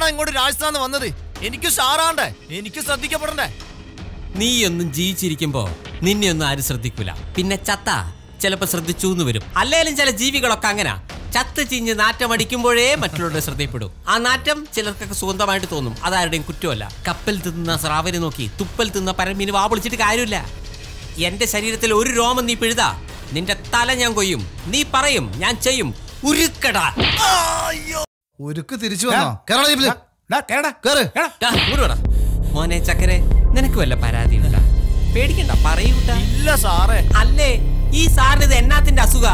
എന്തിനാണ് ഇങ്ങോട്ട് രാജസ്ഥാന്ന് വന്നത്? എനിക്ക് ഷാറാണ്ടേ എനിക്ക് ശ്രദ്ധിക്കപ്പെടണ്ടേ? നീ ഒന്നും ജീവിച്ചിരിക്കുമ്പോ നിന്നെ ഒന്നും ആരും ശ്രദ്ധിക്കൂല. പിന്നെ ചത്ത ചിലപ്പോ ശ്രദ്ധിച്ചു എന്ന് വരും. അല്ലേലും ചില ജീവികളൊക്കെ അങ്ങനെ. ചത്ത് ചിഞ്ഞ് നാറ്റം അടിക്കുമ്പോഴേ മറ്റുള്ളവരുടെ ശ്രദ്ധയിൽപ്പെടും. ആ നാറ്റം ചിലർക്കൊക്കെ സ്വന്തമായിട്ട് തോന്നും. അതാരുടെയും കുറ്റമല്ല. കപ്പൽ തിന്ന സ്രാവിനെ നോക്കി തുപ്പൽ തിന്ന പരമീന് വാ പൊളിച്ചിട്ട് കാര്യമില്ല. എന്റെ ശരീരത്തിൽ ഒരു രോമം നീ പിഴുതാ. നിന്റെ തല ഞാൻ കൊയ്യും. നീ പറയും ഞാൻ ചെയ്യും. ഉരുക്കടാ. ഉരുക്ക് തിരിച്ചു വന്നോ? കേരള ജീപ്പിൽ. മോനെ ചക്കരെ നിനക്ക് വല്ല പരാതി ഉണ്ടാ? പേടിക്കണ്ട പറയൂട്ട ഇല്ല സാറേ. അല്ലേ ഈ സാറിന് ഇത് എന്നാത്തിന്റെ അസുഖ?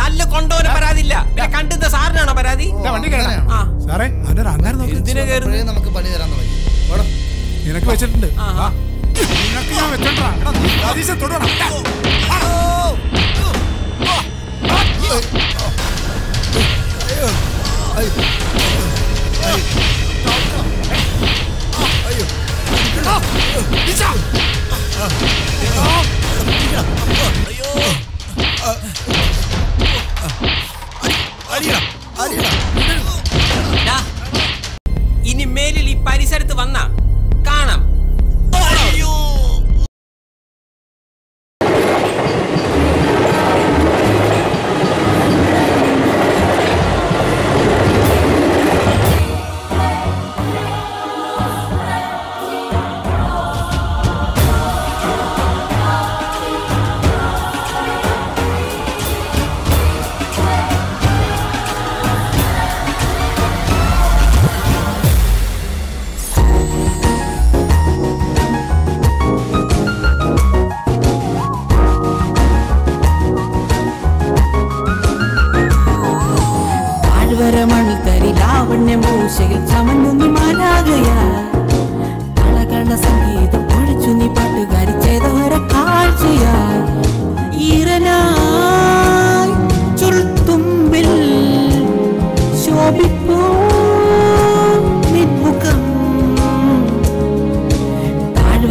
തല്ല കൊണ്ടോന് പരാതി ഇല്ല പിന്നെ കണ്ടുന്ന സാറിനാണോ പരാതി? സാറേ അവന്റെ നമുക്ക് പണി തരാൻ തുടങ്ങി. നിനക്ക് വെച്ചിട്ടുണ്ട്. നിനക്ക് ഞാൻ വെച്ചിട്ടാ തൊടണം ഇനി മേലിൽ ഈ പരിസരത്ത് വന്ന.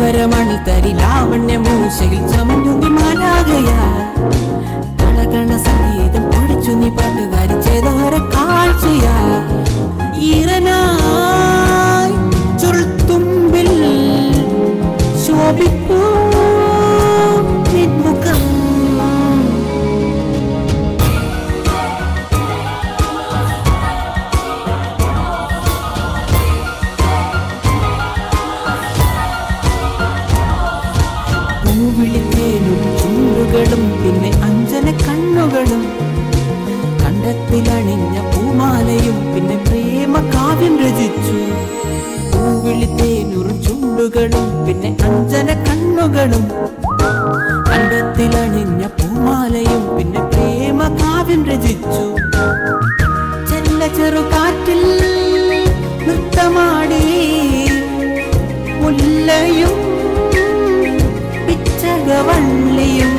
താഴ്വര തരി ലാവണ്യ മൂശയിൽ ചമഞ്ഞു നീ പിന്നെ അഞ്ജന കണ്ണുകളും കണ്ടത്തിലണിഞ്ഞ പൂമാലയും പിന്നെ പ്രേമ കാവ്യം രചിച്ചു. പൂവിളിത്തേനുറും ചുണ്ടുകളും പിന്നെ അഞ്ജന കണ്ണുകളും കണ്ടത്തിലണിഞ്ഞ പൂമാലയും പിന്നെ പ്രേമ കാവ്യം രചിച്ചു. ചെല്ല ചെറുകാറ്റിൽ നൃത്തമാടി മുല്ലയും പിച്ചകവള്ളിയും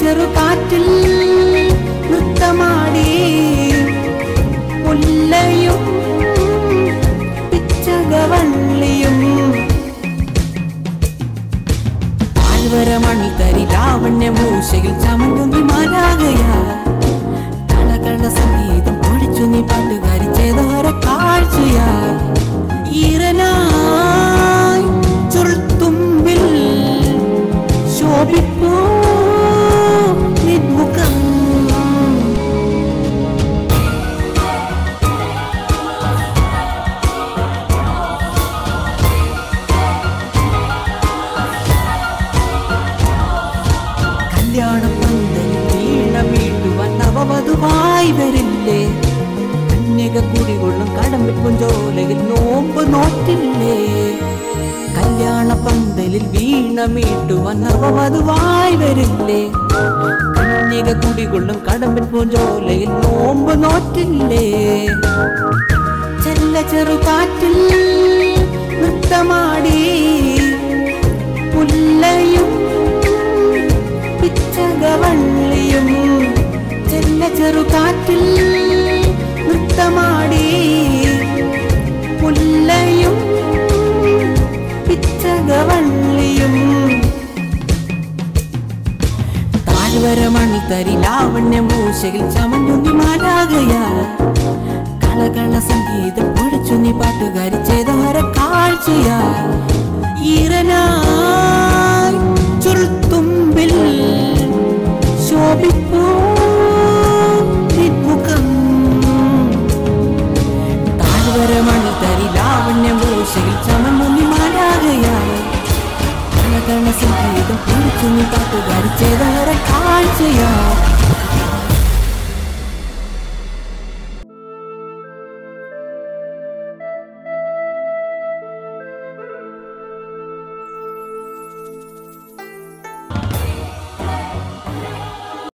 ചെറുകാറ്റിൽ നൃത്തമാടി. മുല്ലയും പിച്ചകവള്ളിയും. താഴ്വര തരി ലാവണ്യ മൂശയിൽ നീ മാലാകയാ കളകള സംഗീതം കന്യക കുടികൊള്ളും കടമ്പിൽ പുഞ്ചോലയിൽ നോമ്പ് നോറ്റില്ലേ? കല്യാണ പന്തലിൽ വീണ അത് വായി വരില്ലേ? കന്യക കുടികൊള്ളും കടമ്പിൽ പൂഞ്ചോലയിൽ നോമ്പ് നോറ്റില്ലേ? ചെല്ല ചെറുകാറ്റിൽ നൃത്തമാടി. മുല്ലയും താഴ്വര മണിത്തരി ലാവണ്യ മൂശയിൽ ചമഞ്ഞു നീ മാലാകയാ